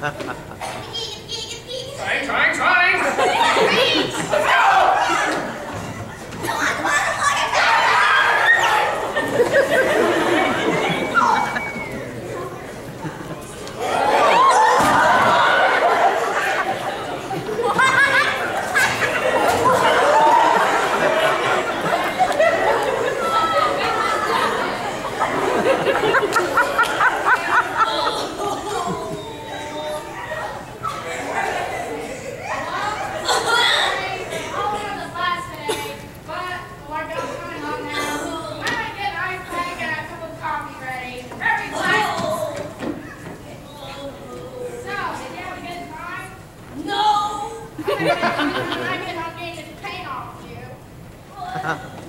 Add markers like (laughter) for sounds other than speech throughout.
ภา I mean, I'm getting this paint (laughs) off you. Ha ha ha!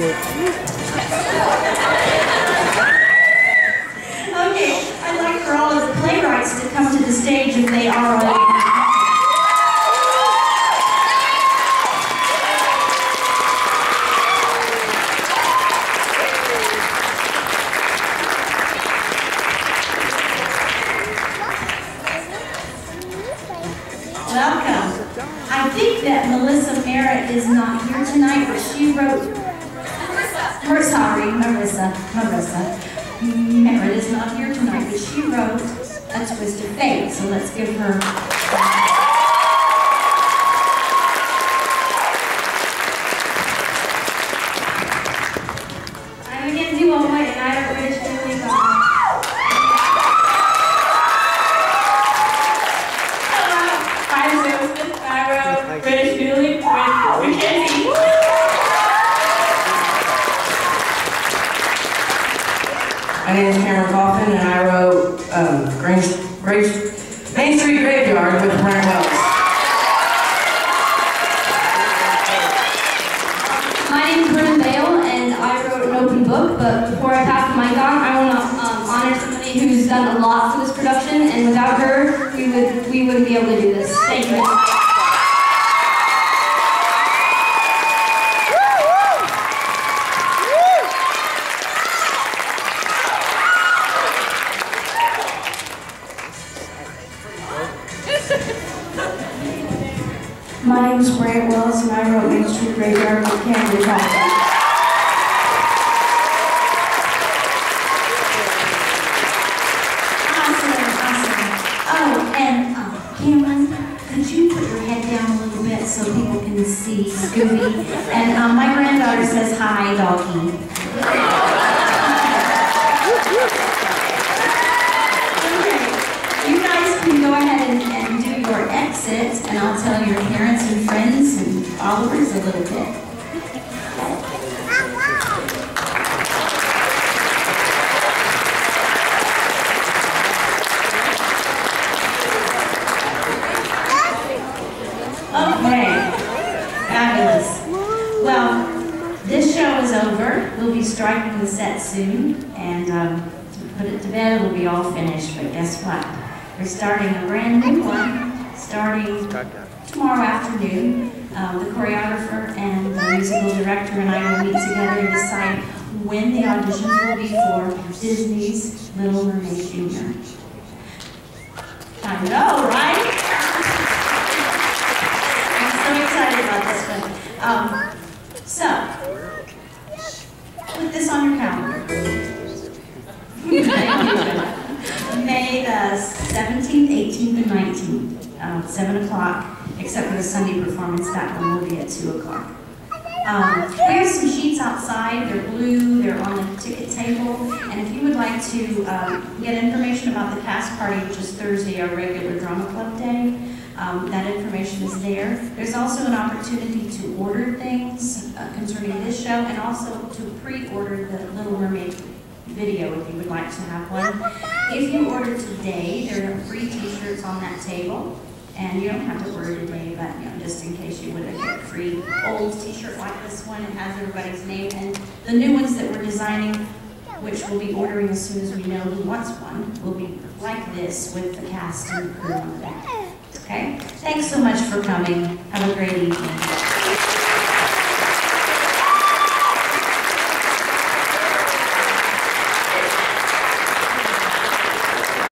Okay, I'd like for all of the playwrights to come to the stage if they are already. Welcome. I think that Melissa Merritt is not here tonight, but she wrote. Her, sorry, Marissa, Marissa. Merritt is not here tonight, but she wrote A Twist of Fate, so let's give her. My name is Cameron Coffin, and I wrote um, Grange, Grace, Main Street Graveyard with Brian Wells. My name is Brennan Bale, and I wrote an open book, but before I pass the mic on, I want to um, honor somebody who's done a lot for this production, and without her, we, would, we wouldn't be able to do this. Thank you. My name is Grant Wells, and I wrote Main Street Graveyard with Cameron Coffin. Awesome, awesome. And Cameron, could you put your head down a little bit so people can see Scooby? And um, my granddaughter says hi, doggy. Is over. We'll be striking the set soon, and um, to put it to bed, it'll be all finished. But guess what? We're starting a brand new one, starting tomorrow afternoon. Um, the choreographer and the musical director and I will meet together to decide when the auditions will be for Disney's Little Mermaid Junior. I know, right? I'm so excited about this one. Um, 17th, 18th, and 19th, um, 7 o'clock, except for the Sunday performance, that one will be at 2 o'clock. Um, have some sheets outside, they're blue, they're on the ticket table, and if you would like to um, get information about the cast party, which is Thursday, our regular drama club day, um, that information is there. There's also an opportunity to order things uh, concerning this show, and also to pre-order the Little Mermaid video if you would like to have one. If you order today, there are free t-shirts on that table. And you don't have to order today, but you know, just in case you would get a free old t-shirt like this one, it has everybody's name. And the new ones that we're designing, which we'll be ordering as soon as we know who wants one, will be like this with the cast and crew on the back. Okay? Thanks so much for coming. Have a great evening.